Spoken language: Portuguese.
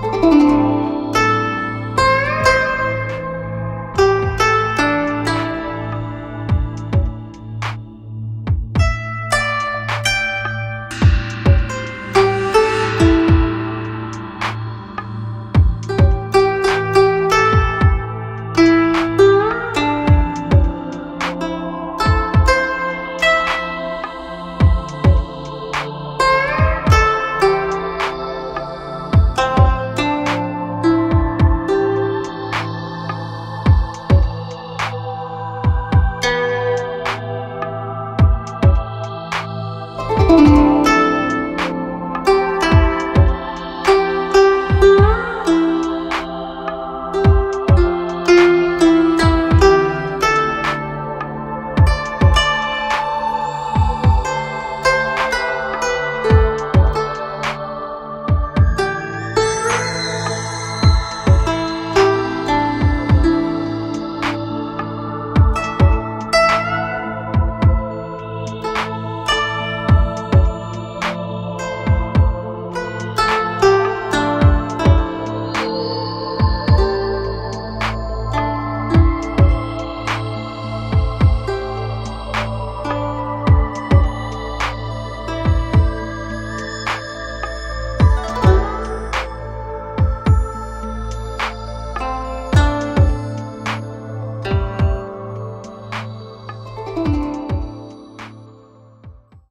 Música